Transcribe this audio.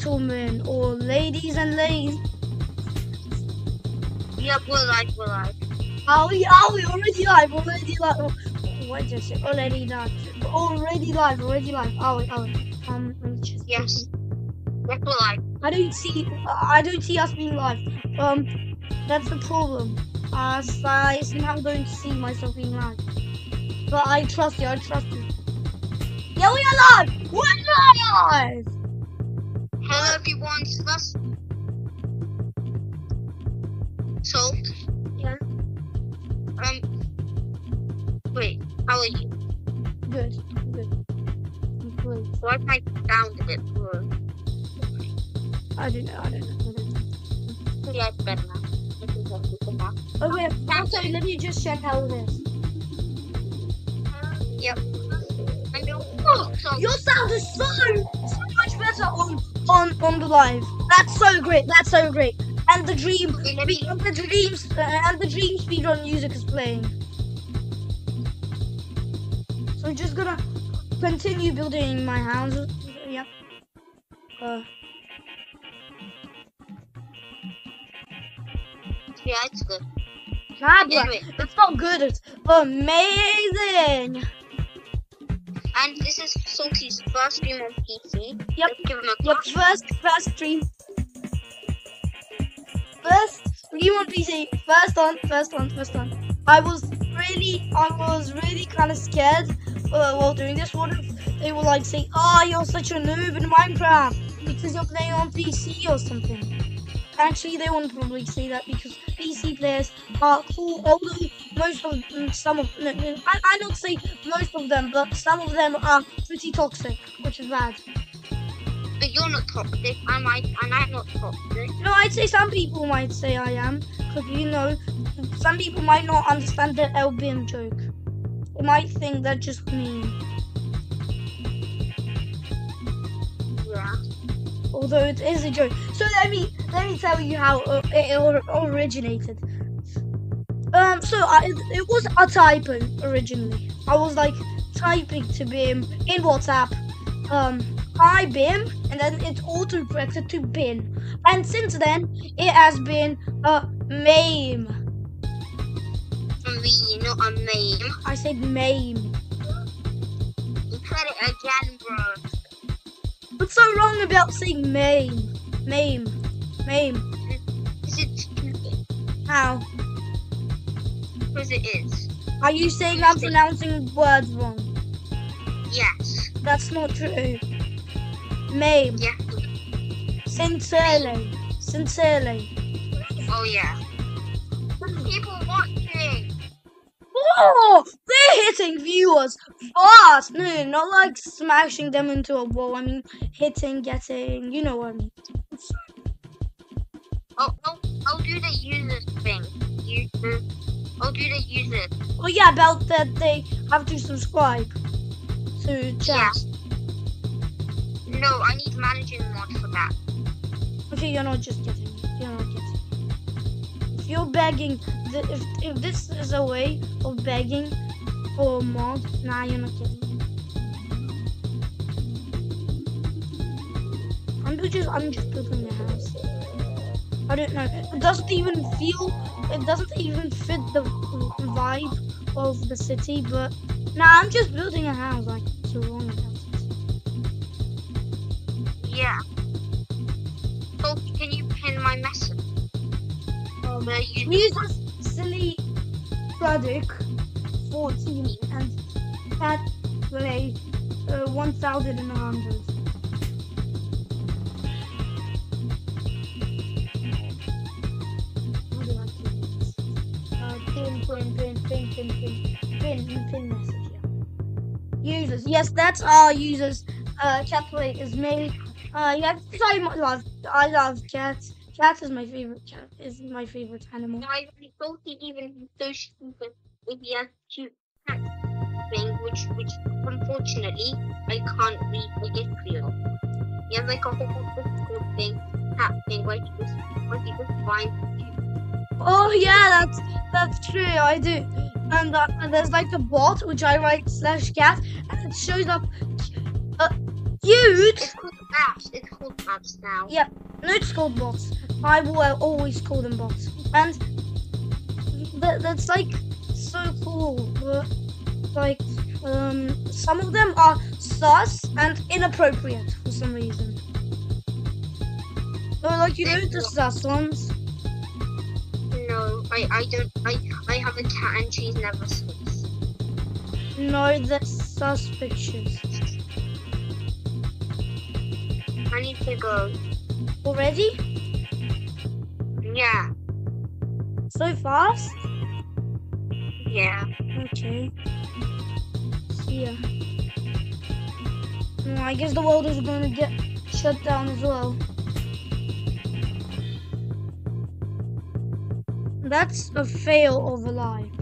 gentlemen or ladies and ladies. Yep, we're live, we're live. Are we? Are we already live? Already live? Oh, what did I say? Already live. Already live. Already live. Are we? Are we? Um, just- Yes. Yes, we're live. I don't see. I don't see us being live. Um, that's the problem. As I somehow don't see myself being live. But I trust you. I trust you. Yeah, we are live. We're live. Hello everyone, so that's so Yeah. um wait, how are you? Good. Good. Good. Why is my sound a bit poor? I don't know. I don't know. I don't know. Yeah, it's better now. This is what we can now. Oh wait. Also, let me just check how it is. Yep. I know. Oh, so Your sound is so so much better on on on the live. That's so great. That's so great. And the dream, Okay, let me- and the dreams, and the dream speedrun music is playing. So I'm just gonna continue building my house. Yep. Uh, yeah, it's good. nah, Anyway, it's not good. It's amazing. And this is Solty's first stream on PC. Yep. Let's give him a Yep. First, first stream. First stream on PC. First on. First on. First on. I was really, I was really kind of scared uh, while doing this. What if they were like saying, "Oh, you're such a noob in Minecraft because you're playing on PC or something." Actually, they wouldn't probably say that because PC players are cool. Although most of them, some of, no, no, I, I don't say most of them, but some of them are pretty toxic, which is bad. But you're not toxic. I might, and I'm not toxic. No, I'd say some people might say I am, because you know, some people might not understand the LBM joke. They might think that's just me, Yeah. although it is a joke. So let me let me tell you how uh, it originated. Um, so I, it was a typo originally. I was like typing to Bim in WhatsApp. Um, hi Bim, and then it auto corrected to bin. And since then, it has been a meme. A me, not a meme. I said meme. You said it again, bro. What's so wrong about saying meme? Meme. Meme. How? Because it is. Are you saying I'm pronouncing words wrong? Yes. That's not true. Meme. Yeah. Sincerely. Sincerely. Oh yeah. People watching. Oh, they're hitting viewers fast. No, not like smashing them into a wall. I mean, hitting, getting. You know what I mean. Oh, I'll, I'll do the users. User. I'll do the users. Oh yeah, about that they have to subscribe to Yeah. chat. No, I need managing mod for that. Okay, you're not just kidding. it. You're not kidding. it. If you're begging, th- if if this is a way of begging for mod, nah, you're not kidding. it. I'm just I'm just building a house. I don't know. It doesn't even feel. It doesn't even fit the vibe of the city. But nah, I'm just building a house. Like wrong about? Yeah. So can you pin my message? Um, The user. Users silly product 14 and cat play uh, 1100. Pin message. Yeah. Users, yes, that's our users. Uh, cat play is me. Uh, yeah, I love, I love cats. Cat is my favorite. Cat is my favorite animal. I don't even so stupid if he has cute cat thing, which which unfortunately I can't read the Israel. He has like a whole difficult thing, cat thing, where he just where he just finds Oh yeah, that's that's true. I do. And, uh, there's like a bot which I write slash cat, and it shows up uh, cute. It's called apps. It's called apps now. Yeah. No, it's called bots. I will uh, always call them bots. And that, that's like so cool. But, like, um, some of them are sus and inappropriate for some reason. So, like, you know the sus ones? No, I, I don't. I, I have and she's never sleeps. No, the sus pictures. I need to go. Already? Yeah, So fast? yeah. Okay. See ya. Mm, I guess the world is gonna get shut down as well. That's a fail of a lie.